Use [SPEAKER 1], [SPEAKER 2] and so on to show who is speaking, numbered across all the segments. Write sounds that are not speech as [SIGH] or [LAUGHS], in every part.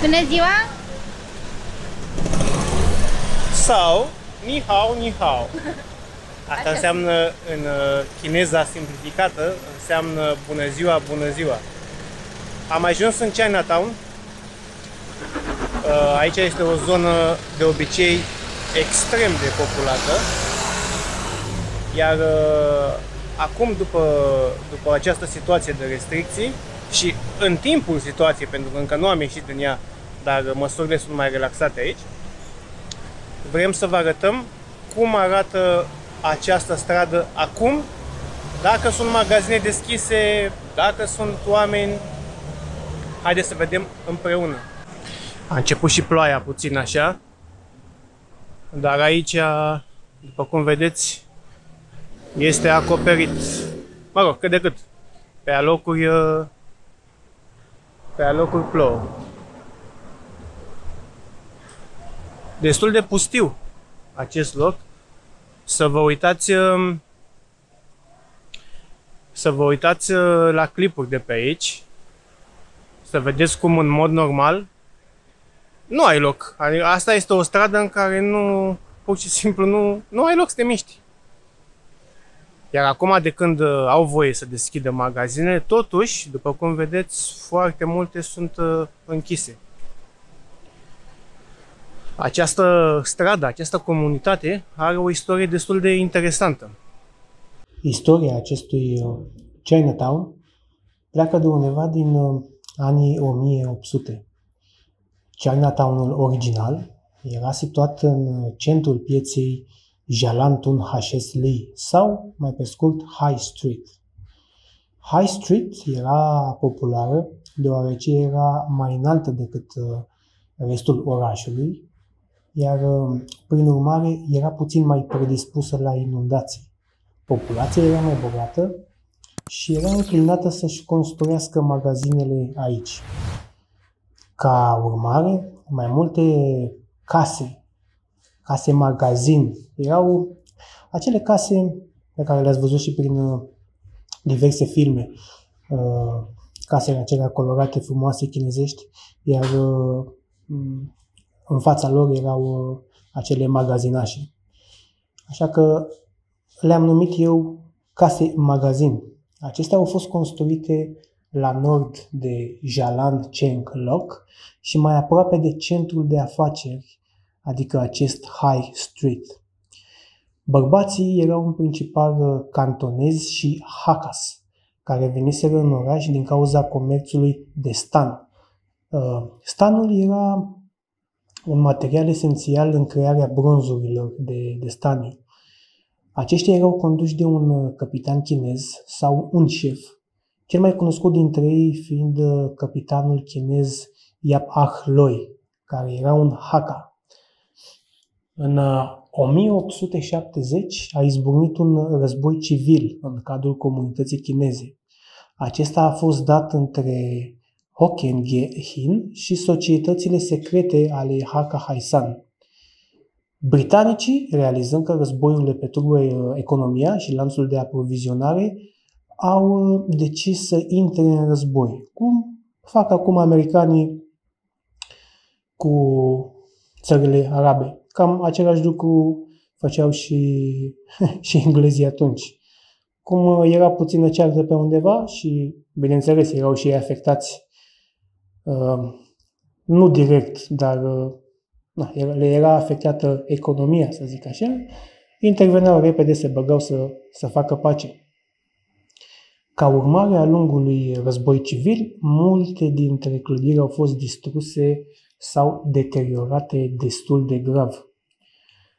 [SPEAKER 1] Bună ziua!
[SPEAKER 2] Sau ni hao, ni hao. [LAUGHS] Asta
[SPEAKER 1] Așa.
[SPEAKER 2] înseamnă în uh, chineza simplificată, înseamnă bună ziua, bună ziua. Am ajuns în Chinatown. Uh, Aici este o zonă de obicei extrem de populată. Iar uh, acum, după, după această situație de restricții și în timpul situației, pentru că încă nu am ieșit din ea, dar măsurile sunt mai relaxate aici, vrem să vă arătăm cum arată această stradă acum, dacă sunt magazine deschise, dacă sunt oameni. Haideți să vedem împreună. A început și ploaia puțin așa, dar aici, după cum vedeți, este acoperit, mă rog, cât de cât. Pe alocuri, uh, pe alocuri plouă. destul de pustiu acest loc. Să vă uitați um, să vă uitați uh, la clipuri de pe aici. Să vedeți cum în mod normal nu ai loc. Adică asta este o stradă în care nu pur și simplu nu, nu ai loc să te miști. Iar acum de când uh, au voie să deschidă magazine, totuși, după cum vedeți, foarte multe sunt uh, închise. Această stradă, această comunitate are o istorie destul de interesantă.
[SPEAKER 3] Istoria acestui uh, Chinatown pleacă de undeva din uh, anii 1800. Chinatownul original era situat în uh, centrul pieței Jalantun H.S. Lee sau, mai pe scurt, High Street. High Street era populară deoarece era mai înaltă decât uh, restul orașului, iar uh, prin urmare era puțin mai predispusă la inundații. Populația era mai bogată și era înclinată să-și construiască magazinele aici. Ca urmare, mai multe case, case magazin, erau acele case pe care le-ați văzut și prin uh, diverse filme, uh, casele acelea colorate, frumoase, chinezești, iar uh, m, în fața lor erau uh, acele magazinașe. Așa că le-am numit eu case magazin. Acestea au fost construite la nord de Jalan Cheng Loc și mai aproape de centrul de afaceri, adică acest High Street. Bărbații erau în principal uh, cantonezi și hakas, care veniseră în oraș din cauza comerțului de stan. Uh, Stanul era un material esențial în crearea bronzurilor de, de staniu. Aceștia erau conduși de un uh, capitan chinez sau un șef, cel mai cunoscut dintre ei fiind uh, capitanul chinez Yap Ah Loi, care era un Hakka. În uh, 1870 a izbucnit un război civil în cadrul comunității chineze. Acesta a fost dat între Hokkien-Hin și societățile secrete ale Hakka Haisan. Britanicii, realizând că războiul le perturbă uh, economia și lanțul de aprovizionare, au uh, decis să intre în război, cum fac acum americanii cu țările arabe. Cam același lucru făceau și, [LAUGHS] și englezii atunci. Cum uh, era puțină ceartă pe undeva și, bineînțeles, erau și ei afectați, uh, nu direct, dar uh, na, era- le era afectată economia, să zic așa, interveneau repede, se băgau să, să facă pace. Ca urmare a lungului război civil, multe dintre clădiri au fost distruse sau deteriorate destul de grav.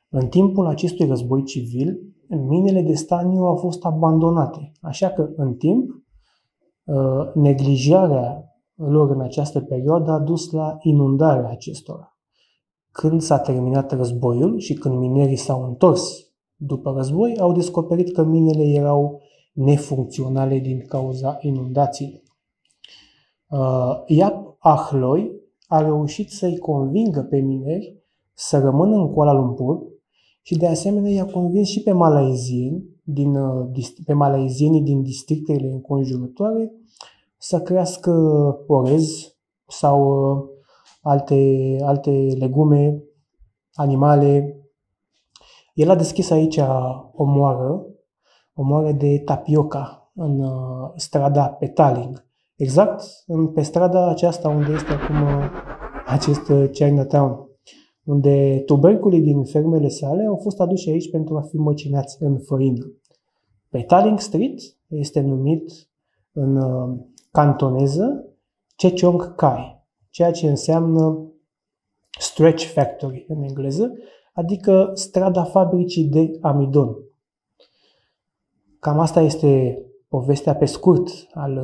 [SPEAKER 3] În timpul acestui război civil, minele de staniu au fost abandonate, așa că în timp uh, neglijarea lor în această perioadă a dus la inundarea acestora. Când s-a terminat războiul și când minerii s-au întors după război, au descoperit că minele erau nefuncționale din cauza inundațiilor. Uh, Iap Ahloi a reușit să-i convingă pe mineri să rămână în Kuala Lumpur și de asemenea i-a convins și pe malaizieni din, uh, dist- pe malaizienii din districtele înconjurătoare să crească orez sau uh, alte, alte legume, animale. El a deschis aici o moară, o moară de tapioca în uh, strada Petaling. Exact în, pe strada aceasta unde este acum uh, acest uh, Chinatown, unde tuberculii din fermele sale au fost aduși aici pentru a fi măcinați în făină. Petaling Street este numit în cantoneză Chechong Kai, ceea ce înseamnă stretch factory în engleză, adică strada fabricii de amidon. Cam asta este povestea pe scurt al,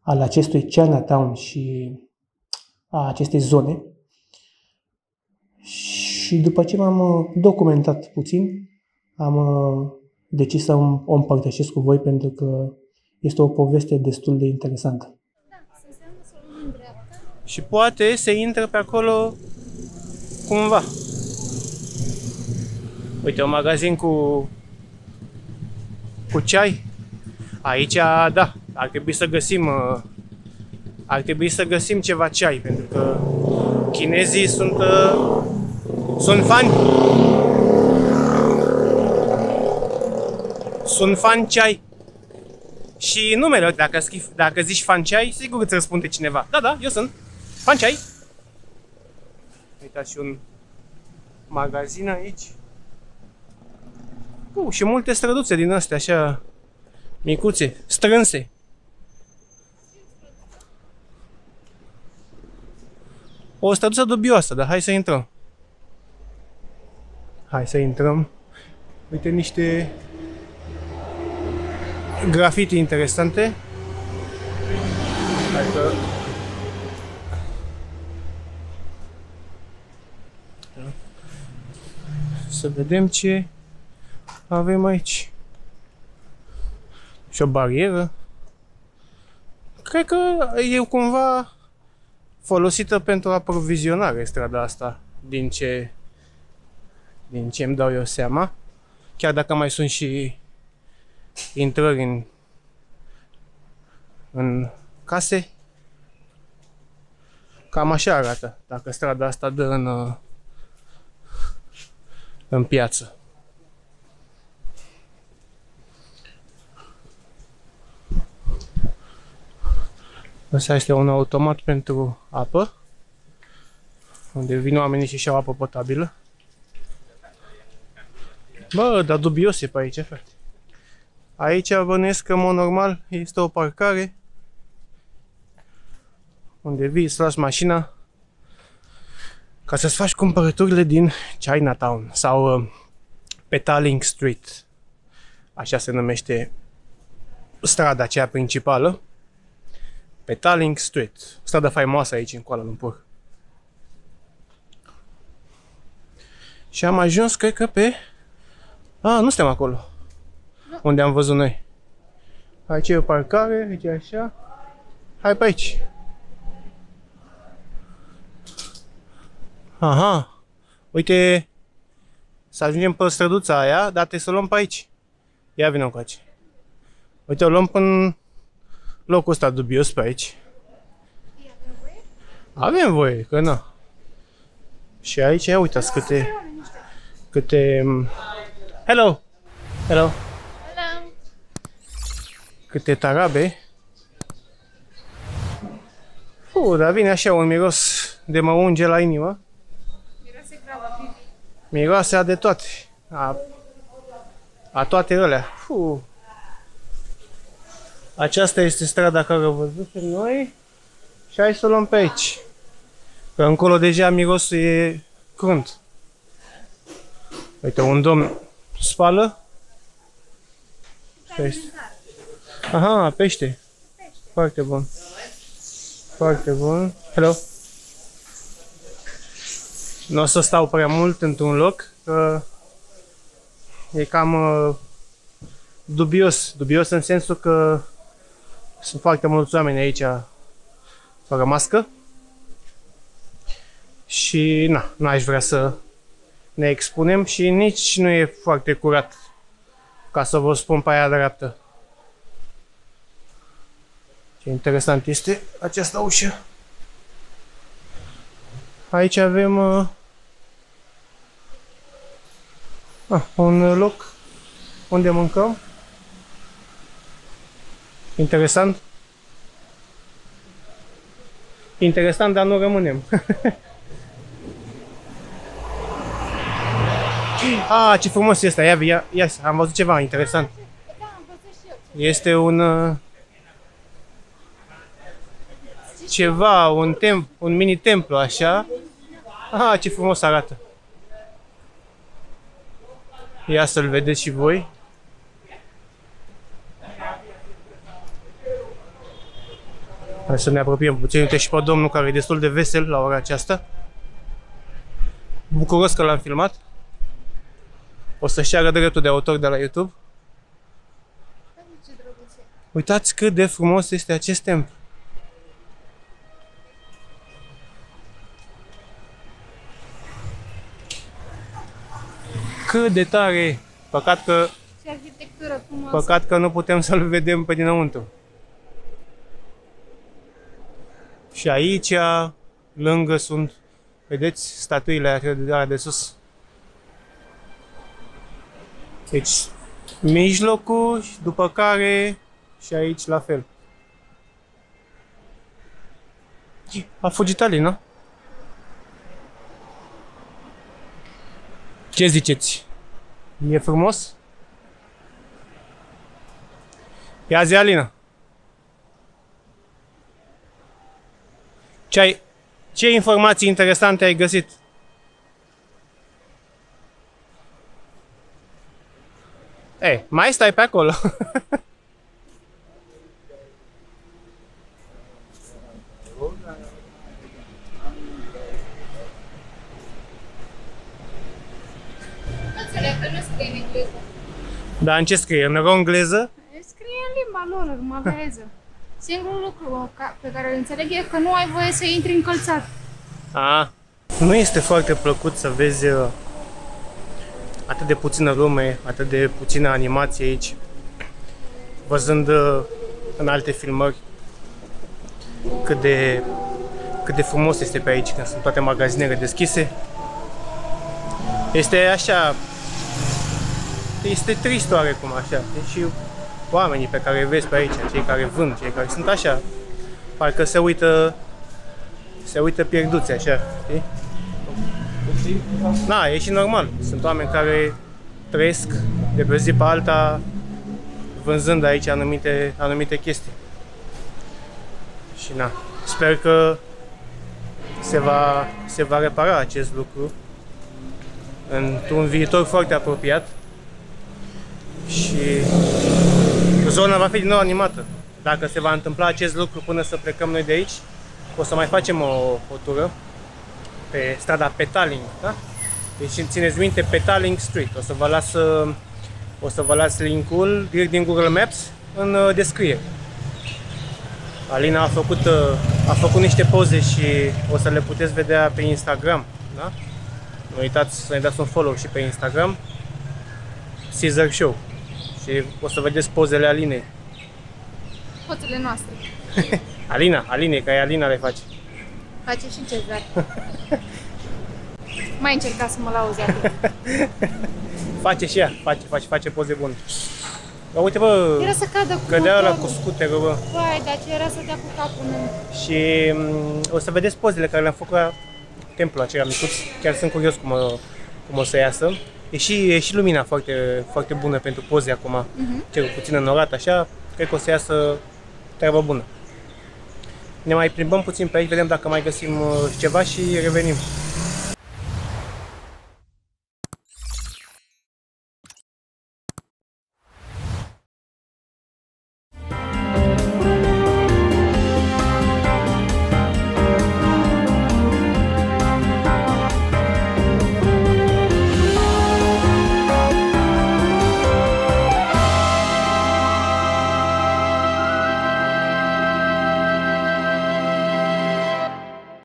[SPEAKER 3] al acestui Chinatown și a acestei zone. Și după ce m-am documentat puțin, am decis să o împărtășesc cu voi pentru că este o poveste destul de interesantă.
[SPEAKER 2] Și poate se intră pe acolo cumva. Uite, un magazin cu cu ceai. Aici, da, ar trebui să găsim uh, ar trebui să găsim ceva ceai, pentru că chinezii sunt uh, sunt fani. Sunt fan ceai. Și numele, dacă, schif, dacă zici fan ceai, sigur îți răspunde cineva. Da, da, eu sunt. Fan ceai. Uitați și un magazin aici. Uh, și multe străduțe din astea, așa, micuțe, strânse. O străduță dubioasă, dar hai să intrăm. Hai să intrăm. Uite niște grafiti interesante. Hai că... Să vedem ce avem aici. Și o barieră. Cred că e cumva folosită pentru aprovizionare strada asta, din ce, din ce îmi dau eu seama. Chiar dacă mai sunt și intrări în, în case. Cam așa arată, dacă strada asta dă în, în piață. Asta este un automat pentru apă, unde vin oamenii și și-au apă potabilă. Bă, dar dubios e pe aici, frate. Aici bănuiesc că, în mod normal, este o parcare unde vii să lași mașina ca să-ți faci cumpărăturile din Chinatown sau uh, Petaling Street. Așa se numește strada aceea principală. Petaling Street. Strada faimoasă aici în Kuala Lumpur. Și am ajuns, cred că pe... A, nu suntem acolo unde am văzut noi. Aici e o parcare, aici e așa. Hai pe aici. Aha. Uite, să ajungem pe străduța aia, dar trebuie să o luăm pe aici. Ia vină cu aici. Uite, o luăm până locul ăsta dubios pe aici. Avem voie, că nu. Și aici, uitați câte... Câte... Hello! Hello! câte tarabe. Uh, dar vine așa un miros de mă unge la inimă. Miroase grava, Miroase de toate. A, a toate alea. Uh. Aceasta este strada care o văzusem noi. Și hai să o luăm pe aici. Că încolo deja mirosul e crunt. Uite, un domn spală. Pește. Aha, pește. pește. Foarte bun. Foarte bun. Hello. Nu o să stau prea mult într-un loc, că e cam uh, dubios. Dubios în sensul că sunt foarte mulți oameni aici fără mască. Și na, nu aș vrea să ne expunem și nici nu e foarte curat ca să vă spun pe aia dreaptă. Ce interesant este această ușă. Aici avem uh, ah, un loc unde mâncăm. Interesant. Interesant, dar nu rămânem. [LAUGHS] ah, ce frumos este. Ia, ia, ia, am văzut ceva interesant.
[SPEAKER 1] Da, am văzut și eu.
[SPEAKER 2] Este un uh, ceva, un tem, un mini templu așa. Ah, ce frumos arată. Ia să-l vedeți și voi. Hai să ne apropiem puțin. Uite și pe domnul care e destul de vesel la ora aceasta. Bucuros că l-am filmat. O să-și ceară dreptul de autor de la YouTube.
[SPEAKER 1] Ce drăguțe.
[SPEAKER 2] Uitați cât de frumos este acest templu. Cât de tare e. Păcat că,
[SPEAKER 1] Și arhitectură frumoasă.
[SPEAKER 2] păcat că nu putem să-l vedem pe dinăuntru. Și aici, lângă sunt, vedeți, statuile astea de, alea de sus. Deci, mijlocul, și după care și aici la fel. A fugit Alina. Ce ziceți? E frumos? Ia zi, Alina. Ce, ai, ce informații interesante ai găsit? Ei, mai stai pe acolo.
[SPEAKER 1] Nu înțeleg că nu scrie în engleză.
[SPEAKER 2] Dar în ce scrie? În engleză?
[SPEAKER 1] Scrie în limba lor, în malteză. Singurul lucru ca- pe care îl înțeleg e că nu ai voie să intri încălțat.
[SPEAKER 2] A, nu este foarte plăcut să vezi uh, atât de puțină lume, atât de puțină animație aici, văzând uh, în alte filmări cât de, cât de frumos este pe aici, când sunt toate magazinele deschise. Este așa, este trist oarecum așa, și oamenii pe care îi vezi pe aici, cei care vând, cei care sunt așa, parcă se uită se uită pierduți așa, știi? Na, e și normal. Sunt oameni care trăiesc de pe zi pe alta vânzând aici anumite, anumite chestii. Și na, sper că se va, se va repara acest lucru într-un viitor foarte apropiat și zona va fi din nou animată. Dacă se va întâmpla acest lucru până să plecăm noi de aici, o să mai facem o, o tură pe strada Petaling, da? Deci țineți minte Petaling Street. O să vă las, uh, o să vă las linkul direct din Google Maps în uh, descriere. Alina a făcut, uh, a făcut niște poze și o să le puteți vedea pe Instagram, da? Nu uitați să ne dați un follow și pe Instagram Caesar Show și o să vedeți pozele Alinei.
[SPEAKER 1] Hoțele noastre. [LAUGHS]
[SPEAKER 2] Alina, Aline, că e Alina le face.
[SPEAKER 1] Face și Cezar. Mai încerca să mă lauzi atât. [LAUGHS]
[SPEAKER 2] Face și ea, face, face, face poze bune. Dar uite bă,
[SPEAKER 1] Era să cadă cu
[SPEAKER 2] cădea ăla cu
[SPEAKER 1] motorul.
[SPEAKER 2] scuterul bă.
[SPEAKER 1] Vai, dar ce era să dea cu capul în...
[SPEAKER 2] Și m, o să vedeți pozele care le-am făcut la templul acela micuț. Chiar sunt curios cum o, cum o să iasă. E și, e și lumina foarte, foarte bună pentru poze acum.
[SPEAKER 1] Mhm.
[SPEAKER 2] Cel puțin înorat așa, cred că o să iasă treabă bună. Ne mai plimbăm puțin pe aici, vedem dacă mai găsim uh, ceva și revenim.